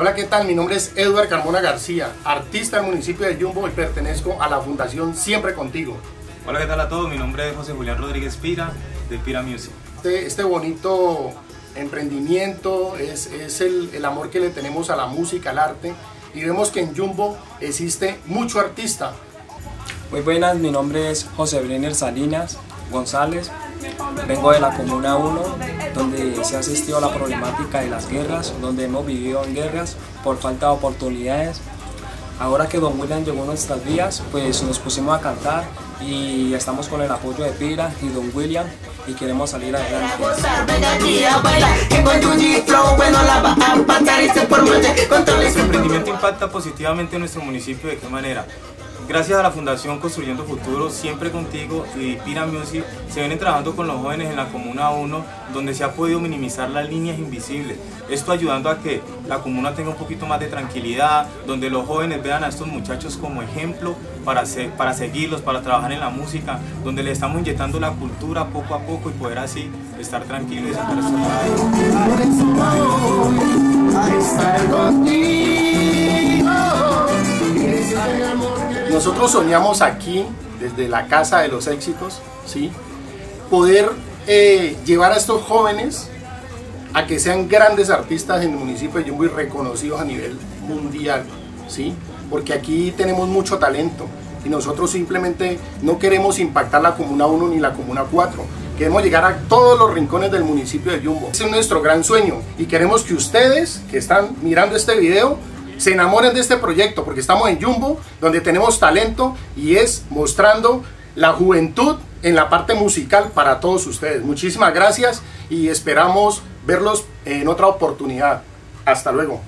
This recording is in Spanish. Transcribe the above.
Hola, ¿qué tal? Mi nombre es Edward Carmona García, artista del municipio de Jumbo y pertenezco a la Fundación Siempre Contigo. Hola, ¿qué tal a todos? Mi nombre es José Julián Rodríguez Pira, de Pira Music. Este, este bonito emprendimiento es, es el, el amor que le tenemos a la música, al arte, y vemos que en Jumbo existe mucho artista. Muy buenas, mi nombre es José Brenner Salinas González, vengo de la Comuna 1, donde se ha asistido a la problemática de las guerras, donde hemos vivido en guerras por falta de oportunidades. Ahora que Don William llegó a nuestras vías, pues nos pusimos a cantar y estamos con el apoyo de Pira y Don William y queremos salir adelante. Impacta positivamente en nuestro municipio de qué manera. Gracias a la Fundación Construyendo Futuro, Siempre Contigo y Pira Music, se vienen trabajando con los jóvenes en la Comuna 1, donde se ha podido minimizar las líneas invisibles. Esto ayudando a que la comuna tenga un poquito más de tranquilidad, donde los jóvenes vean a estos muchachos como ejemplo para, para seguirlos, para trabajar en la música, donde le estamos inyectando la cultura poco a poco y poder así estar tranquilos y sacar estos Nosotros soñamos aquí, desde la Casa de los Éxitos, ¿sí? poder eh, llevar a estos jóvenes a que sean grandes artistas en el municipio de Yumbo y reconocidos a nivel mundial, ¿sí? porque aquí tenemos mucho talento y nosotros simplemente no queremos impactar la Comuna 1 ni la Comuna 4, queremos llegar a todos los rincones del municipio de Yumbo. Ese es nuestro gran sueño y queremos que ustedes que están mirando este video se enamoren de este proyecto porque estamos en Jumbo, donde tenemos talento y es mostrando la juventud en la parte musical para todos ustedes. Muchísimas gracias y esperamos verlos en otra oportunidad. Hasta luego.